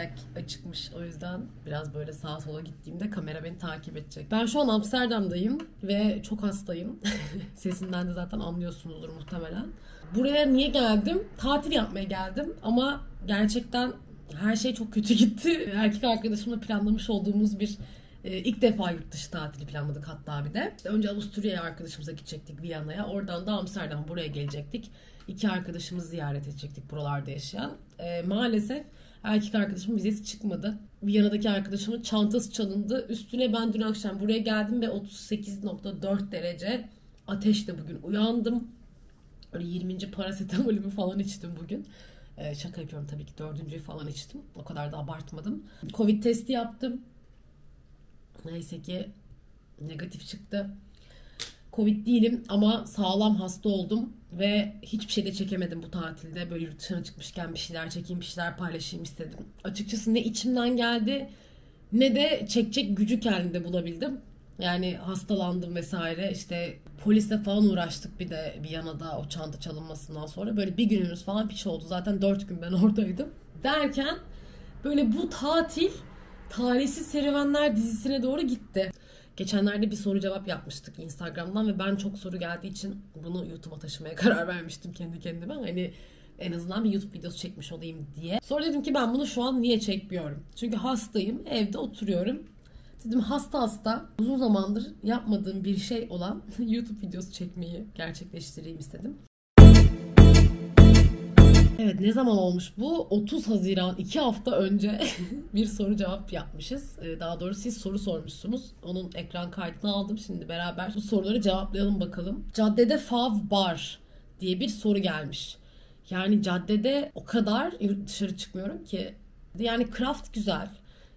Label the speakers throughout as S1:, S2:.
S1: hashtag açıkmış. O yüzden biraz böyle sağa sola gittiğimde kamera beni takip edecek. Ben şu an Amsterdam'dayım ve çok hastayım. Sesimden de zaten anlıyorsunuzdur muhtemelen. Buraya niye geldim? Tatil yapmaya geldim ama gerçekten her şey çok kötü gitti. Erkek arkadaşımla planlamış olduğumuz bir e, ilk defa yurt dışı tatili planladık hatta bir de. Önce Avusturya'ya arkadaşımıza gidecektik Viyana'ya. Oradan da Amsterdam buraya gelecektik. İki arkadaşımızı ziyaret edecektik buralarda yaşayan. E, maalesef erkek arkadaşımın vizesi çıkmadı. Viyana'daki arkadaşımın çantası çalındı. Üstüne ben dün akşam buraya geldim ve 38.4 derece ateşle bugün uyandım. Öyle 20. parasetamolümü falan içtim bugün. Ee, şaka yapıyorum tabii ki dördüncüyü falan içtim. O kadar da abartmadım. Covid testi yaptım. Neyse ki negatif çıktı. Covid değilim ama sağlam hasta oldum ve hiçbir şey de çekemedim bu tatilde. Böyle yurt dışına çıkmışken bir şeyler çekeyim, bir şeyler paylaşayım istedim. Açıkçası ne içimden geldi ne de çekecek gücü kendimde bulabildim. Yani hastalandım vesaire işte polisle falan uğraştık bir de bir yanada o çanta çalınmasından sonra. Böyle bir günümüz falan piç oldu. Zaten dört gün ben oradaydım. Derken böyle bu tatil Talihsiz Serüvenler dizisine doğru gitti. Geçenlerde bir soru cevap yapmıştık Instagram'dan ve ben çok soru geldiği için bunu YouTube'a taşımaya karar vermiştim kendi kendime. Hani en azından bir YouTube videosu çekmiş olayım diye. Sonra dedim ki ben bunu şu an niye çekmiyorum? Çünkü hastayım, evde oturuyorum. Dedim hasta hasta uzun zamandır yapmadığım bir şey olan YouTube videosu çekmeyi gerçekleştireyim istedim. Evet ne zaman olmuş bu? 30 Haziran 2 hafta önce bir soru cevap yapmışız. Ee, daha doğrusu siz soru sormuşsunuz. Onun ekran kaydını aldım. Şimdi beraber bu soruları cevaplayalım bakalım. Caddede Fav Bar diye bir soru gelmiş. Yani caddede o kadar dışarı çıkmıyorum ki. Yani craft güzel.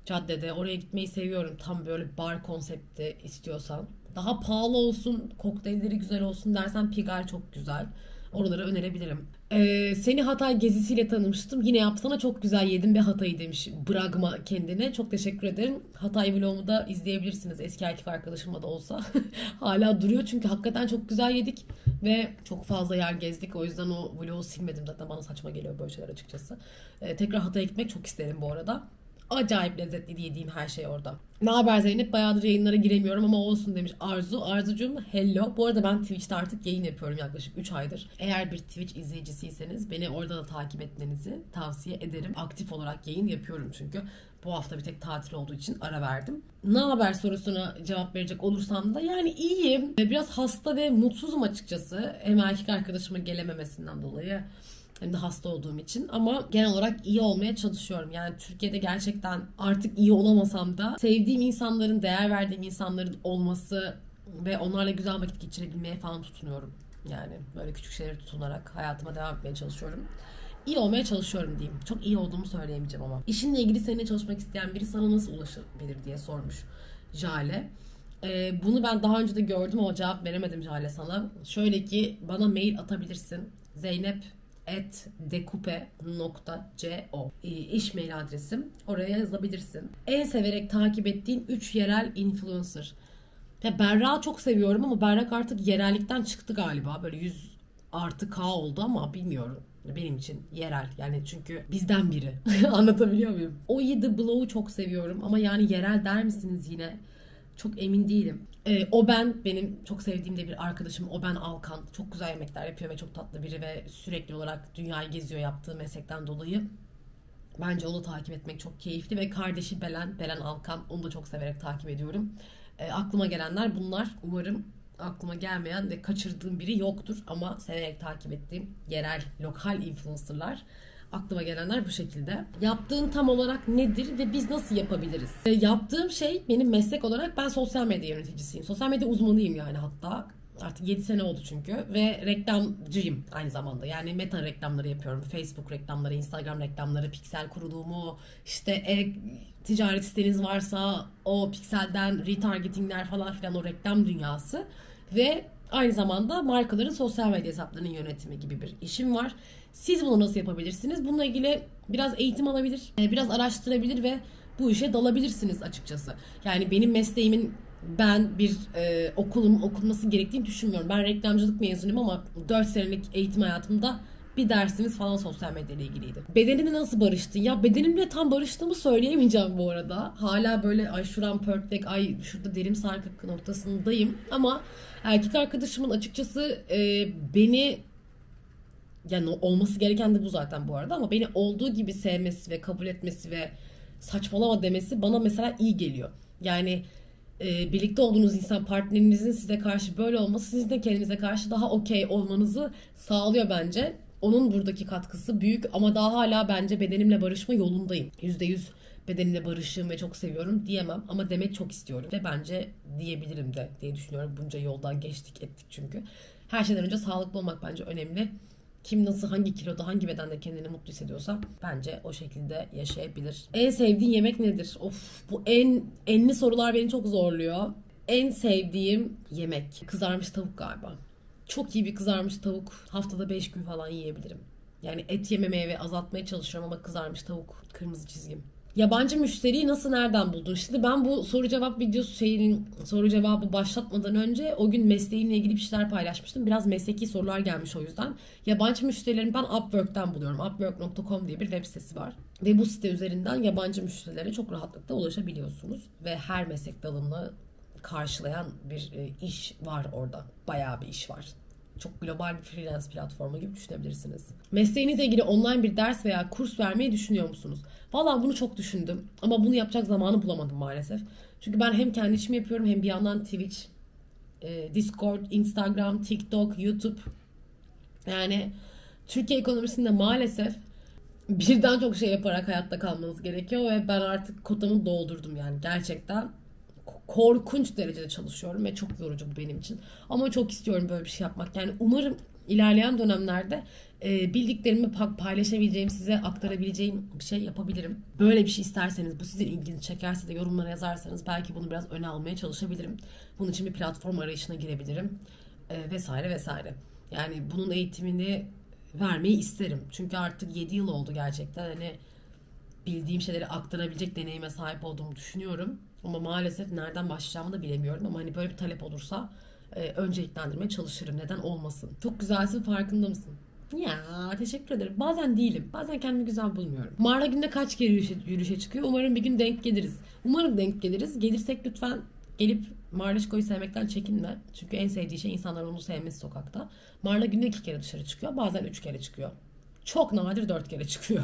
S1: Caddede oraya gitmeyi seviyorum. Tam böyle bar konsepti istiyorsan. Daha pahalı olsun, kokteylleri güzel olsun dersen Pigalle çok güzel. Oraları önerebilirim. Ee, seni Hatay gezisiyle tanımıştım. Yine yapsana çok güzel yedim ve Hatay'ı demiş. Bırakma kendine. Çok teşekkür ederim. Hatay vlogumu da izleyebilirsiniz. Eski erkek arkadaşıma da olsa. Hala duruyor çünkü hakikaten çok güzel yedik. Ve çok fazla yer gezdik. O yüzden o vlogu silmedim. Zaten bana saçma geliyor böyle şeyler açıkçası. Ee, tekrar Hatay'a gitmek çok isterim bu arada acayip lezzetli yediğim her şey orada. Ne haber Zeynep? Bayağıdır yayınlara giremiyorum ama olsun demiş Arzu. Arzucuğum hello. Bu arada ben Twitch'te artık yayın yapıyorum yaklaşık 3 aydır. Eğer bir Twitch izleyicisiyseniz beni orada da takip etmenizi tavsiye ederim. Aktif olarak yayın yapıyorum çünkü. Bu hafta bir tek tatil olduğu için ara verdim. Ne haber sorusuna cevap verecek olursam da yani iyiyim. Biraz hasta ve mutsuzum açıkçası. Hem erkek arkadaşıma gelememesinden dolayı hem de hasta olduğum için. Ama genel olarak iyi olmaya çalışıyorum. Yani Türkiye'de gerçekten artık iyi olamasam da sevdiğim insanların, değer verdiğim insanların olması ve onlarla güzel vakit geçirebilmeye falan tutunuyorum. Yani böyle küçük şeyleri tutunarak hayatıma devam etmeye çalışıyorum. İyi olmaya çalışıyorum diyeyim. Çok iyi olduğumu söyleyemeyeceğim ama. İşinle ilgili seninle çalışmak isteyen biri sana nasıl ulaşabilir diye sormuş Jale. Ee, bunu ben daha önce de gördüm ama cevap veremedim Jale sana. Şöyle ki bana mail atabilirsin. Zeynep dekupe.co iş mail adresim. Oraya yazabilirsin. En severek takip ettiğin 3 yerel influencer. Ya Berra çok seviyorum ama Berrak artık yerellikten çıktı galiba. Böyle 100 artı K oldu ama bilmiyorum. Benim için yerel yani çünkü bizden biri. Anlatabiliyor muyum? O The Blow'u çok seviyorum ama yani yerel der misiniz yine? Çok emin değilim. Ee, o ben benim çok sevdiğim de bir arkadaşım O ben Alkan. Çok güzel yemekler yapıyor ve çok tatlı biri ve sürekli olarak dünyayı geziyor yaptığı meslekten dolayı. Bence onu takip etmek çok keyifli ve kardeşi Belen, Belen Alkan onu da çok severek takip ediyorum. E, aklıma gelenler bunlar. Umarım aklıma gelmeyen ve kaçırdığım biri yoktur ama severek takip ettiğim yerel, lokal influencerlar aklıma gelenler bu şekilde. Yaptığın tam olarak nedir ve biz nasıl yapabiliriz? E, yaptığım şey benim meslek olarak ben sosyal medya yöneticisiyim. Sosyal medya uzmanıyım yani hatta. Artık 7 sene oldu çünkü ve reklamcıyım aynı zamanda. Yani meta reklamları yapıyorum. Facebook reklamları, Instagram reklamları, piksel kurulumu, işte e, ticaret siteniz varsa o pikselden retargetingler falan filan o reklam dünyası ve aynı zamanda markaların sosyal medya hesaplarının yönetimi gibi bir işim var. Siz bunu nasıl yapabilirsiniz? Bununla ilgili biraz eğitim alabilir, e, biraz araştırabilir ve bu işe dalabilirsiniz açıkçası. Yani benim mesleğimin ben bir e, okulum okunması gerektiğini düşünmüyorum. Ben reklamcılık mezunuyum ama 4 senelik eğitim hayatımda bir dersimiz falan sosyal medya ile ilgiliydi. Bedenini nasıl barıştın? Ya bedenimle tam barıştığımı söyleyemeyeceğim bu arada. Hala böyle ay şuram pörtlek, ay şurada derim sarkık noktasındayım. Ama erkek arkadaşımın açıkçası e, beni yani olması gereken de bu zaten bu arada ama beni olduğu gibi sevmesi ve kabul etmesi ve saçmalama demesi bana mesela iyi geliyor. Yani e, birlikte olduğunuz insan partnerinizin size karşı böyle olması sizin de kendinize karşı daha okey olmanızı sağlıyor bence. Onun buradaki katkısı büyük ama daha hala bence bedenimle barışma yolundayım. %100 bedenimle barışığım ve çok seviyorum diyemem ama demek çok istiyorum ve bence diyebilirim de diye düşünüyorum. Bunca yoldan geçtik ettik çünkü. Her şeyden önce sağlıklı olmak bence önemli kim nasıl hangi kiloda hangi bedende kendini mutlu hissediyorsa bence o şekilde yaşayabilir. En sevdiğin yemek nedir? Of bu en enli sorular beni çok zorluyor. En sevdiğim yemek kızarmış tavuk galiba. Çok iyi bir kızarmış tavuk haftada 5 gün falan yiyebilirim. Yani et yememeye ve azaltmaya çalışıyorum ama kızarmış tavuk kırmızı çizgim. Yabancı müşteriyi nasıl nereden buldun? Şimdi ben bu soru cevap videosu şeyinin soru cevabı başlatmadan önce o gün mesleğimle ilgili bir şeyler paylaşmıştım. Biraz mesleki sorular gelmiş o yüzden. Yabancı müşterilerimi ben Upwork'ten buluyorum. Upwork.com diye bir web sitesi var. Ve bu site üzerinden yabancı müşterilere çok rahatlıkla ulaşabiliyorsunuz. Ve her meslek dalını karşılayan bir e, iş var orada. Bayağı bir iş var çok global bir freelance platformu gibi düşünebilirsiniz. Mesleğinizle ilgili online bir ders veya kurs vermeyi düşünüyor musunuz? Valla bunu çok düşündüm ama bunu yapacak zamanı bulamadım maalesef. Çünkü ben hem kendi işimi yapıyorum hem bir yandan Twitch, e, Discord, Instagram, TikTok, YouTube. Yani Türkiye ekonomisinde maalesef birden çok şey yaparak hayatta kalmanız gerekiyor ve ben artık kotamı doldurdum yani gerçekten korkunç derecede çalışıyorum ve çok yorucu bu benim için. Ama çok istiyorum böyle bir şey yapmak. Yani umarım ilerleyen dönemlerde e, bildiklerimi paylaşabileceğim, size aktarabileceğim bir şey yapabilirim. Böyle bir şey isterseniz, bu sizin ilginizi çekerse de yorumlara yazarsanız belki bunu biraz öne almaya çalışabilirim. Bunun için bir platform arayışına girebilirim e, vesaire vesaire. Yani bunun eğitimini vermeyi isterim. Çünkü artık 7 yıl oldu gerçekten. Hani bildiğim şeyleri aktarabilecek deneyime sahip olduğumu düşünüyorum. Ama maalesef nereden başlayacağımı da bilemiyorum. Ama hani böyle bir talep olursa e, önceliklendirmeye çalışırım. Neden olmasın? Çok güzelsin farkında mısın? Ya teşekkür ederim. Bazen değilim. Bazen kendimi güzel bulmuyorum. Mağara günde kaç kere yürüyüşe, yürüyüşe çıkıyor? Umarım bir gün denk geliriz. Umarım denk geliriz. Gelirsek lütfen gelip Marlışko'yu sevmekten çekinme. Çünkü en sevdiği şey insanların onu sevmesi sokakta. Marla günde iki kere dışarı çıkıyor. Bazen üç kere çıkıyor. Çok nadir dört kere çıkıyor.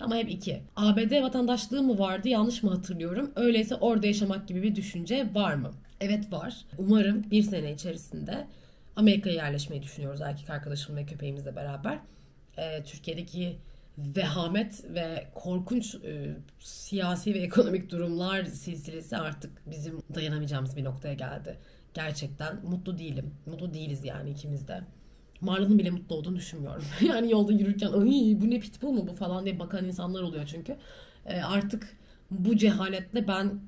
S1: Ama hep iki. ABD vatandaşlığı mı vardı yanlış mı hatırlıyorum? Öyleyse orada yaşamak gibi bir düşünce var mı? Evet var. Umarım bir sene içerisinde Amerika'ya yerleşmeyi düşünüyoruz erkek arkadaşım ve köpeğimizle beraber. Ee, Türkiye'deki vehamet ve korkunç e, siyasi ve ekonomik durumlar silsilesi artık bizim dayanamayacağımız bir noktaya geldi. Gerçekten mutlu değilim. Mutlu değiliz yani ikimiz de. Marlon'un bile mutlu olduğunu düşünmüyorum. yani yolda yürürken bu ne pitbull mu bu falan diye bakan insanlar oluyor çünkü. E, artık bu cehaletle ben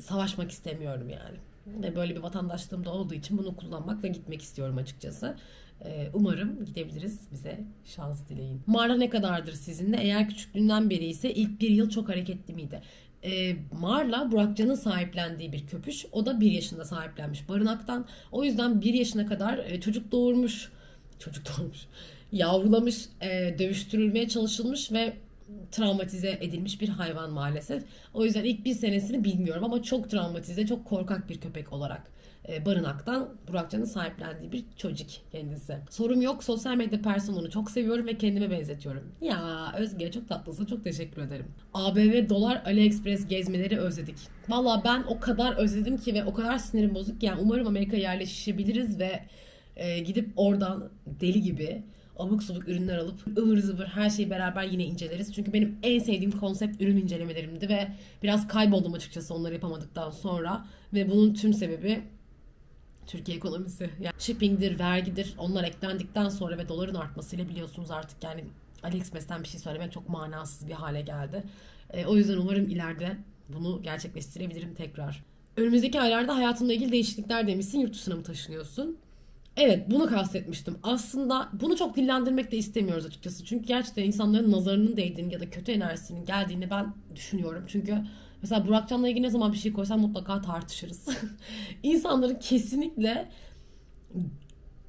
S1: savaşmak istemiyorum yani. Ve böyle bir vatandaşlığım da olduğu için bunu kullanmak ve gitmek istiyorum açıkçası. Ee, umarım gidebiliriz. Bize şans dileyin. Marla ne kadardır sizinle? Eğer küçüklüğünden beri ise ilk bir yıl çok hareketli miydi? Ee, Marla Burakcan'ın sahiplendiği bir köpüş. O da bir yaşında sahiplenmiş barınaktan. O yüzden bir yaşına kadar e, çocuk doğurmuş çocuk doğmuş. Yavrulamış, e, dövüştürülmeye çalışılmış ve travmatize edilmiş bir hayvan maalesef. O yüzden ilk bir senesini bilmiyorum ama çok travmatize, çok korkak bir köpek olarak e, barınaktan Burakcan'ın sahiplendiği bir çocuk kendisi. Sorum yok. Sosyal medya personunu çok seviyorum ve kendime benzetiyorum. Ya Özge çok tatlısın. Çok teşekkür ederim. ABV dolar AliExpress gezmeleri özledik. Valla ben o kadar özledim ki ve o kadar sinirim bozuk ki yani umarım Amerika'ya yerleşebiliriz ve e, gidip oradan deli gibi abuk sabuk ürünler alıp ıvır zıvır her şeyi beraber yine inceleriz. Çünkü benim en sevdiğim konsept ürün incelemelerimdi ve biraz kayboldum açıkçası onları yapamadıktan sonra. Ve bunun tüm sebebi Türkiye ekonomisi. Yani shipping'dir, vergidir onlar eklendikten sonra ve doların artmasıyla biliyorsunuz artık yani AliExpress'ten bir şey söylemek çok manasız bir hale geldi. E, o yüzden umarım ileride bunu gerçekleştirebilirim tekrar. Önümüzdeki aylarda hayatımla ilgili değişiklikler demişsin. Yurt dışına mı taşınıyorsun? Evet bunu kastetmiştim. Aslında bunu çok dillendirmek de istemiyoruz açıkçası. Çünkü gerçekten insanların nazarının değdiğini ya da kötü enerjisinin geldiğini ben düşünüyorum. Çünkü mesela Burakcan'la ilgili ne zaman bir şey koysam mutlaka tartışırız. İnsanların kesinlikle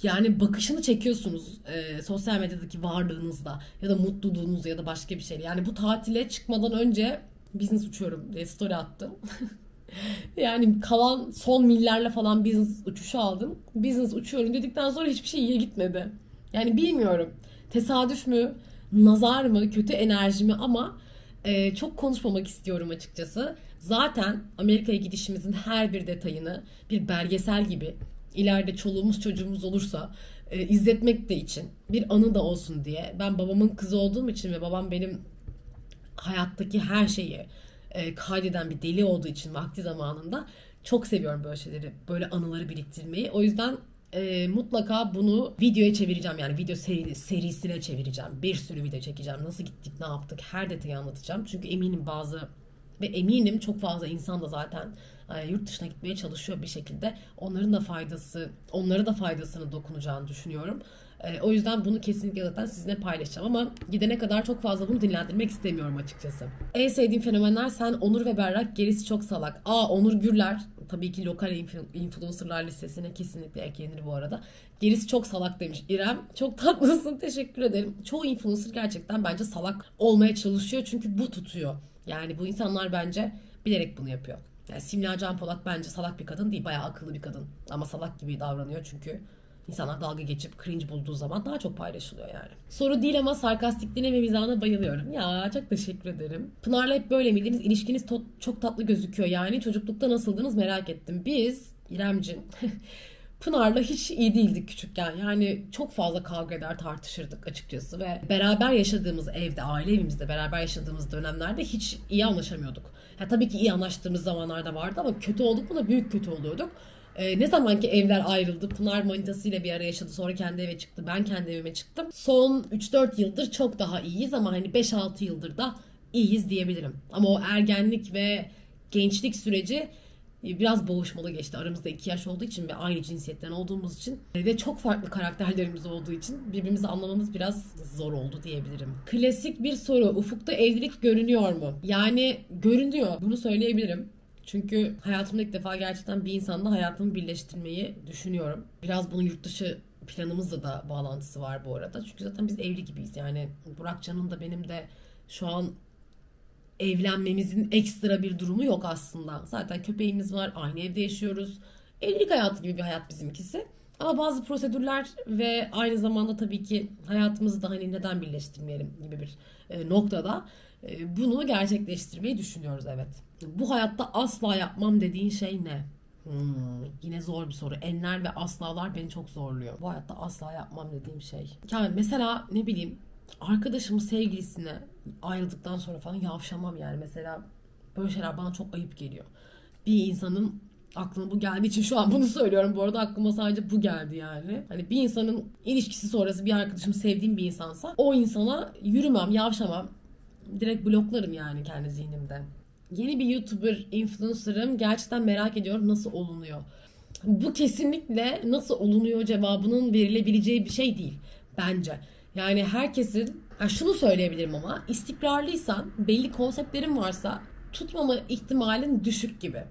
S1: yani bakışını çekiyorsunuz e, sosyal medyadaki varlığınızda ya da mutluluğunuzda ya da başka bir şeyle. Yani bu tatile çıkmadan önce business uçuyorum diye story attım. yani kalan son millerle falan business uçuşu aldım. Business uçuyorum dedikten sonra hiçbir şey iyiye gitmedi. Yani bilmiyorum. Tesadüf mü, nazar mı, kötü enerji mi ama e, çok konuşmamak istiyorum açıkçası. Zaten Amerika'ya gidişimizin her bir detayını bir belgesel gibi ileride çoluğumuz çocuğumuz olursa e, izletmek de için bir anı da olsun diye ben babamın kızı olduğum için ve babam benim hayattaki her şeyi e, kaydeden bir deli olduğu için vakti zamanında çok seviyorum böyle şeyleri, böyle anıları biriktirmeyi. O yüzden e, mutlaka bunu videoya çevireceğim. Yani video seri, serisine çevireceğim. Bir sürü video çekeceğim. Nasıl gittik, ne yaptık her detayı anlatacağım. Çünkü eminim bazı ve eminim çok fazla insan da zaten e, yurt dışına gitmeye çalışıyor bir şekilde. Onların da faydası, onlara da faydasını dokunacağını düşünüyorum. E, o yüzden bunu kesinlikle zaten sizinle paylaşacağım ama gidene kadar çok fazla bunu dinlendirmek istemiyorum açıkçası. En sevdiğim fenomenler sen, Onur ve Berrak, gerisi çok salak. Aa Onur Gürler tabii ki lokal influencerlar listesine kesinlikle eklenir bu arada. Gerisi çok salak demiş İrem. Çok tatlısın teşekkür ederim. Çoğu influencer gerçekten bence salak olmaya çalışıyor çünkü bu tutuyor. Yani bu insanlar bence bilerek bunu yapıyor. Yani Simla Can Polat bence salak bir kadın değil. Bayağı akıllı bir kadın. Ama salak gibi davranıyor çünkü insanlar dalga geçip cringe bulduğu zaman daha çok paylaşılıyor yani. Soru değil ama sarkastikliğine ve mizahına bayılıyorum. Ya çok teşekkür ederim. Pınar'la hep böyle miydiniz? İlişkiniz to- çok tatlı gözüküyor yani. Çocuklukta nasıldınız merak ettim. Biz İremcim Pınar'la hiç iyi değildik küçükken. Yani çok fazla kavga eder tartışırdık açıkçası ve beraber yaşadığımız evde, aile evimizde beraber yaşadığımız dönemlerde hiç iyi anlaşamıyorduk. Ya tabii ki iyi anlaştığımız zamanlarda vardı ama kötü olduk mu da büyük kötü oluyorduk. Ee, ne zaman ki evler ayrıldı, Pınar manitasıyla bir ara yaşadı, sonra kendi eve çıktı, ben kendi evime çıktım. Son 3-4 yıldır çok daha iyiyiz ama hani 5-6 yıldır da iyiyiz diyebilirim. Ama o ergenlik ve gençlik süreci biraz boğuşmalı geçti. Aramızda iki yaş olduğu için ve aynı cinsiyetten olduğumuz için ve çok farklı karakterlerimiz olduğu için birbirimizi anlamamız biraz zor oldu diyebilirim. Klasik bir soru. Ufukta evlilik görünüyor mu? Yani görünüyor. Bunu söyleyebilirim. Çünkü hayatımda ilk defa gerçekten bir insanla hayatımı birleştirmeyi düşünüyorum. Biraz bunun yurt dışı planımızla da bağlantısı var bu arada. Çünkü zaten biz evli gibiyiz. Yani Burakcan'ın da benim de şu an evlenmemizin ekstra bir durumu yok aslında. Zaten köpeğimiz var, aynı evde yaşıyoruz. Evlilik hayatı gibi bir hayat bizimkisi. Ama bazı prosedürler ve aynı zamanda tabii ki hayatımızı da hani neden birleştirmeyelim gibi bir e, noktada bunu gerçekleştirmeyi düşünüyoruz evet. Bu hayatta asla yapmam dediğin şey ne? Hmm, yine zor bir soru. Enler ve aslalar beni çok zorluyor. Bu hayatta asla yapmam dediğim şey. Yani mesela ne bileyim arkadaşımın sevgilisine ayrıldıktan sonra falan yavşamam yani. Mesela böyle şeyler bana çok ayıp geliyor. Bir insanın aklıma bu geldiği için şu an bunu söylüyorum. Bu arada aklıma sadece bu geldi yani. Hani bir insanın ilişkisi sonrası bir arkadaşım sevdiğim bir insansa o insana yürümem, yavşamam. Direkt bloklarım yani kendi zihnimde. Yeni bir YouTuber, influencer'ım. Gerçekten merak ediyorum nasıl olunuyor. Bu kesinlikle nasıl olunuyor cevabının verilebileceği bir şey değil bence. Yani herkesin, ya şunu söyleyebilirim ama istikrarlıysan, belli konseptlerin varsa tutmama ihtimalin düşük gibi.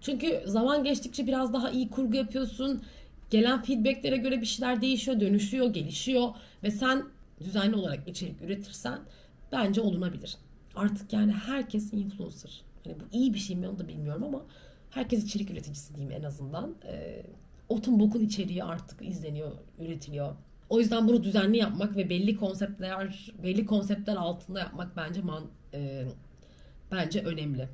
S1: Çünkü zaman geçtikçe biraz daha iyi kurgu yapıyorsun. Gelen feedbacklere göre bir şeyler değişiyor, dönüşüyor, gelişiyor ve sen düzenli olarak içerik üretirsen bence olunabilir. Artık yani herkes influencer. Hani bu iyi bir şey mi onu da bilmiyorum ama herkes içerik üreticisi diyeyim en azından. E, otun bokun içeriği artık izleniyor, üretiliyor. O yüzden bunu düzenli yapmak ve belli konseptler belli konseptler altında yapmak bence man, e, bence önemli.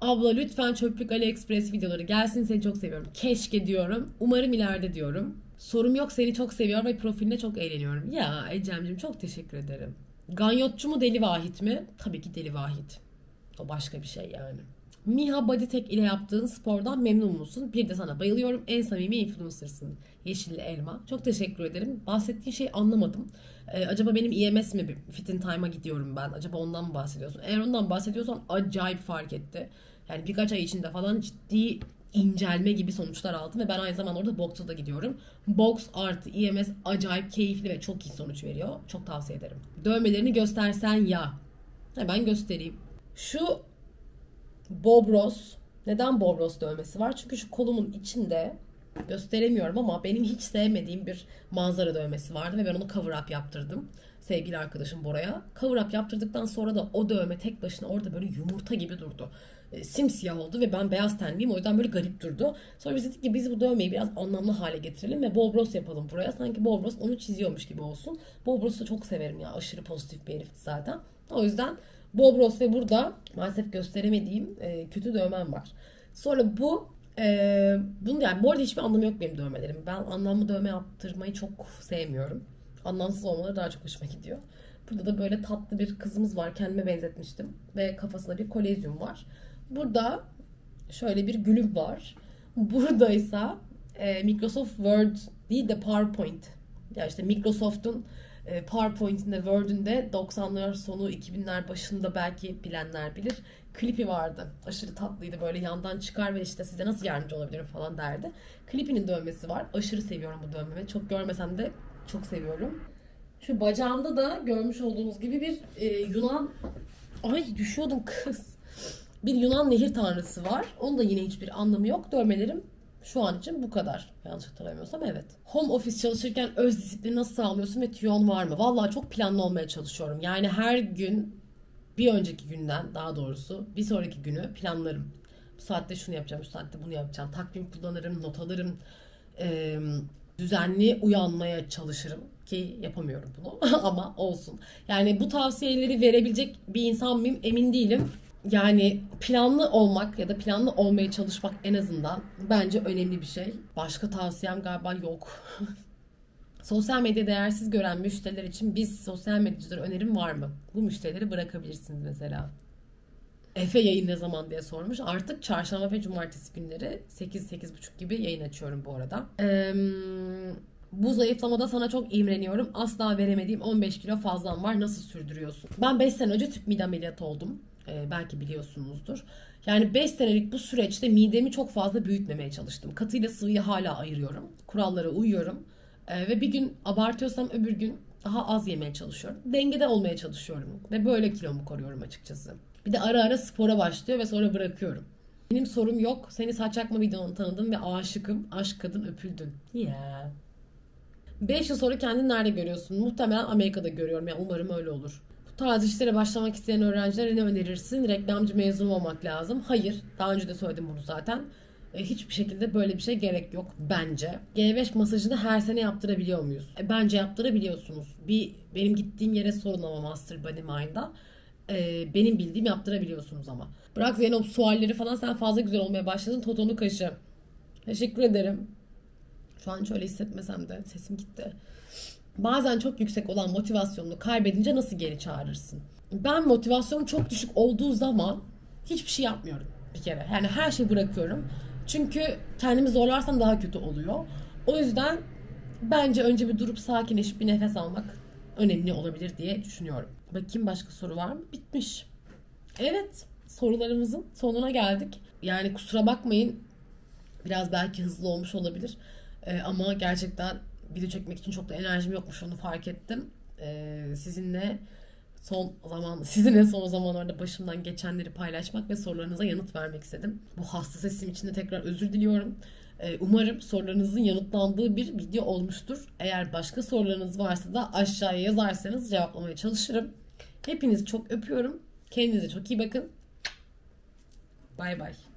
S1: Abla lütfen çöplük AliExpress videoları gelsin seni çok seviyorum. Keşke diyorum. Umarım ileride diyorum. Sorum yok seni çok seviyorum ve profilinde çok eğleniyorum. Ya Ecem'cim çok teşekkür ederim. Ganyotçu mu Deli Vahit mi? Tabii ki Deli Vahit. O başka bir şey yani. Miha Bodytech ile yaptığın spordan memnun musun? Bir de sana bayılıyorum. En samimi influencer'sın. Yeşilli Elma. Çok teşekkür ederim. Bahsettiğin şeyi anlamadım. Ee, acaba benim IMS mi? Fit in Time'a gidiyorum ben. Acaba ondan mı bahsediyorsun? Eğer ondan bahsediyorsan acayip fark etti. Yani birkaç ay içinde falan ciddi incelme gibi sonuçlar aldım ve ben aynı zamanda orada boksa da gidiyorum. Boks artı IMS acayip keyifli ve çok iyi sonuç veriyor. Çok tavsiye ederim. Dövmelerini göstersen ya. Hemen göstereyim. Şu Bobros. Neden Bobros dövmesi var? Çünkü şu kolumun içinde gösteremiyorum ama benim hiç sevmediğim bir manzara dövmesi vardı ve ben onu cover up yaptırdım sevgili arkadaşım Bora'ya. Cover up yaptırdıktan sonra da o dövme tek başına orada böyle yumurta gibi durdu. E, simsiyah oldu ve ben beyaz tenliyim o yüzden böyle garip durdu. Sonra biz dedik ki biz bu dövmeyi biraz anlamlı hale getirelim ve Bob Ross yapalım buraya. Sanki Bob Ross onu çiziyormuş gibi olsun. Bob Ross'u çok severim ya aşırı pozitif bir herifti zaten. O yüzden Bob Ross ve burada maalesef gösteremediğim e, kötü dövmem var. Sonra bu e, bunu yani bu arada hiçbir anlamı yok benim dövmelerim. Ben anlamlı dövme yaptırmayı çok sevmiyorum. Anlamsız olmaları daha çok hoşuma gidiyor. Burada da böyle tatlı bir kızımız var. Kendime benzetmiştim. Ve kafasında bir kolezyum var. Burada şöyle bir gülüm var. Burada ise e, Microsoft Word değil de PowerPoint. Ya işte Microsoft'un e, PowerPoint'inde, Word'ünde 90'lar sonu 2000'ler başında belki bilenler bilir. Klipi vardı. Aşırı tatlıydı. Böyle yandan çıkar ve işte size nasıl yardımcı olabilirim falan derdi. Klipinin dövmesi var. Aşırı seviyorum bu dövmemi. Çok görmesem de çok seviyorum. Şu bacağımda da görmüş olduğunuz gibi bir e, Yunan... Ay düşüyordum kız. Bir Yunan nehir tanrısı var. Onun da yine hiçbir anlamı yok. Dövmelerim şu an için bu kadar. Yanlış hatırlamıyorsam evet. Home office çalışırken öz disiplini nasıl sağlıyorsun ve tüyon var mı? Vallahi çok planlı olmaya çalışıyorum. Yani her gün bir önceki günden daha doğrusu bir sonraki günü planlarım. Bu saatte şunu yapacağım, şu saatte bunu yapacağım. Takvim kullanırım, not alırım. Ee, düzenli uyanmaya çalışırım ki yapamıyorum bunu ama olsun. Yani bu tavsiyeleri verebilecek bir insan mıyım emin değilim. Yani planlı olmak ya da planlı olmaya çalışmak en azından bence önemli bir şey. Başka tavsiyem galiba yok. sosyal medya değersiz gören müşteriler için biz sosyal medyacılara önerim var mı? Bu müşterileri bırakabilirsiniz mesela. Efe yayın ne zaman diye sormuş. Artık çarşamba ve cumartesi günleri 8-8.30 gibi yayın açıyorum bu arada. Ee, bu zayıflamada sana çok imreniyorum. Asla veremediğim 15 kilo fazlam var. Nasıl sürdürüyorsun? Ben 5 sene önce tüp mide ameliyatı oldum. Ee, belki biliyorsunuzdur. Yani 5 senelik bu süreçte midemi çok fazla büyütmemeye çalıştım. Katıyla sıvıyı hala ayırıyorum. Kurallara uyuyorum. Ee, ve bir gün abartıyorsam öbür gün daha az yemeye çalışıyorum. Dengede olmaya çalışıyorum. Ve böyle kilomu koruyorum açıkçası. Bir de ara ara spora başlıyor ve sonra bırakıyorum. Benim sorum yok. Seni saç yakma videonu tanıdım ve aşıkım. Aşk kadın öpüldün. Yeah. 5 yıl sonra kendini nerede görüyorsun? Muhtemelen Amerika'da görüyorum. Yani umarım öyle olur. Tarz işlere başlamak isteyen öğrencilere ne önerirsin? Reklamcı mezun olmak lazım. Hayır. Daha önce de söyledim bunu zaten. E, hiçbir şekilde böyle bir şey gerek yok bence. G5 masajını her sene yaptırabiliyor muyuz? E, bence yaptırabiliyorsunuz. Bir benim gittiğim yere sorun ama Master Body Mind'a. E, benim bildiğim yaptırabiliyorsunuz ama. Bırak Zeynep sualleri falan sen fazla güzel olmaya başladın. Totonu kaşı. Teşekkür ederim. Şu an şöyle hissetmesem de sesim gitti. Bazen çok yüksek olan motivasyonunu kaybedince nasıl geri çağırırsın? Ben motivasyonum çok düşük olduğu zaman hiçbir şey yapmıyorum bir kere. Yani her şeyi bırakıyorum. Çünkü kendimi zorlarsam daha kötü oluyor. O yüzden bence önce bir durup sakinleşip bir nefes almak önemli olabilir diye düşünüyorum. Bakayım başka soru var mı? Bitmiş. Evet sorularımızın sonuna geldik. Yani kusura bakmayın biraz belki hızlı olmuş olabilir. Ee, ama gerçekten video çekmek için çok da enerjim yokmuş onu fark ettim. Ee, sizinle son zaman sizinle son zamanlarda başımdan geçenleri paylaşmak ve sorularınıza yanıt vermek istedim. Bu hasta sesim için de tekrar özür diliyorum. Ee, umarım sorularınızın yanıtlandığı bir video olmuştur. Eğer başka sorularınız varsa da aşağıya yazarsanız cevaplamaya çalışırım. Hepinizi çok öpüyorum. Kendinize çok iyi bakın. Bay bay.